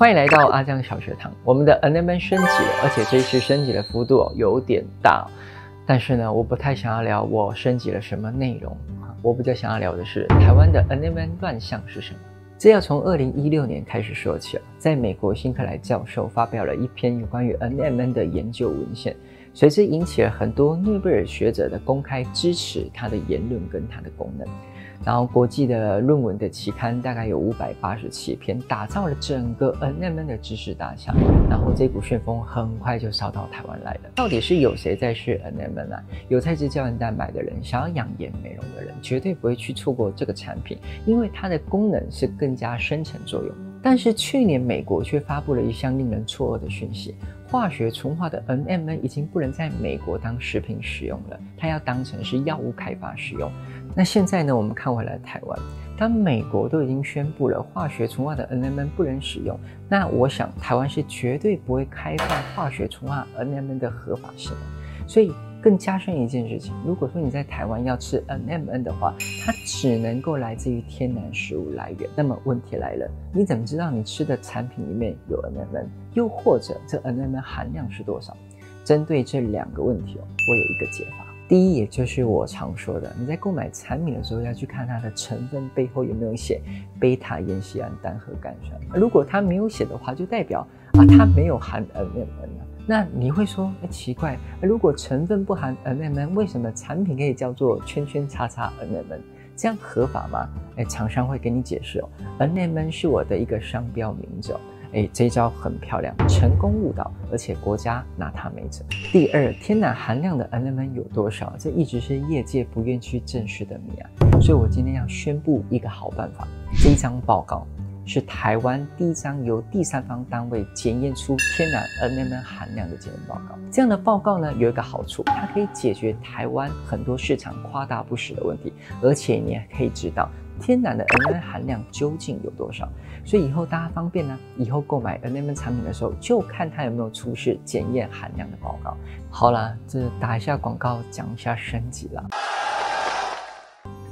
欢迎来到阿江小学堂。我们的 N M N 升级了，而且这一次升级的幅度有点大。但是呢，我不太想要聊我升级了什么内容我比较想要聊的是台湾的 N M N 乱象是什么。这要从二零一六年开始说起了。在美国，辛克莱教授发表了一篇有关于 N M N 的研究文献，随之引起了很多诺贝尔学者的公开支持他的言论跟他的功能。然后国际的论文的期刊大概有五百八十七篇，打造了整个 N M N 的知识大墙。然后这股旋风很快就烧到台湾来了。到底是有谁在试 N M N 啊？有菜质胶原蛋白的人，想要养颜美容的人，绝对不会去错过这个产品，因为它的功能是更加深层作用。但是去年美国却发布了一项令人错愕的讯息：化学纯化的 N M N 已经不能在美国当食品使用了，它要当成是药物开发使用。那现在呢？我们看回来台湾，当美国都已经宣布了化学纯化的 N M N 不能使用，那我想台湾是绝对不会开放化学纯化 N M N 的合法性。所以更加深一件事情：如果说你在台湾要吃 N M N 的话，它只能够来自于天然食物来源。那么问题来了，你怎么知道你吃的产品里面有 N M N？又或者这 N M N 含量是多少？针对这两个问题哦，我有一个解法。第一，也就是我常说的，你在购买产品的时候要去看它的成分背后有没有写贝塔烟酰胺单核苷酸。如果它没有写的话，就代表啊它没有含 N M N 啊那你会说，哎，奇怪，如果成分不含 N M N，为什么产品可以叫做圈圈叉叉 N M N？这样合法吗？哎，厂商会给你解释哦，N M N 是我的一个商标名字。哎，这招很漂亮，成功误导，而且国家拿它没辙。第二，天然含量的 N M N 有多少？这一直是业界不愿去证实的谜啊。所以我今天要宣布一个好办法，这一张报告是台湾第一张由第三方单位检验出天然 N M N 含量的检验报告。这样的报告呢，有一个好处，它可以解决台湾很多市场夸大不实的问题，而且你还可以知道。天然的 N M N 含量究竟有多少？所以以后大家方便呢，以后购买 N M N 产品的时候，就看它有没有出示检验含量的报告。好了，这打一下广告，讲一下升级了。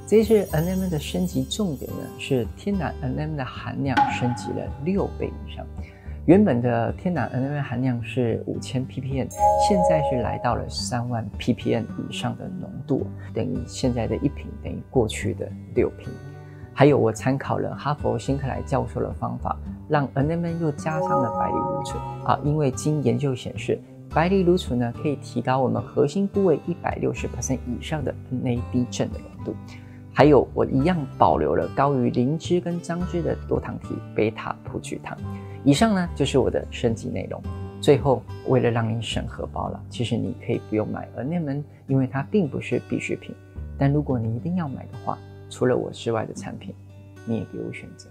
这次 N M N 的升级重点呢，是天然 N M N 的含量升级了六倍以上。原本的天然 N M N 含量是五千 ppm，现在是来到了三万 ppm 以上的浓度，等于现在的一瓶等于过去的六瓶。还有，我参考了哈佛辛克莱教授的方法，让 N M N 又加上了白藜芦醇啊，因为经研究显示，白藜芦醇呢可以提高我们核心部位一百六十 percent 以上的 N A D 正的浓度。还有，我一样保留了高于灵芝跟樟芝的多糖体贝塔葡聚糖。以上呢就是我的升级内容。最后，为了让你省荷包了，其实你可以不用买而那门因为它并不是必需品。但如果你一定要买的话，除了我之外的产品，你也别无选择。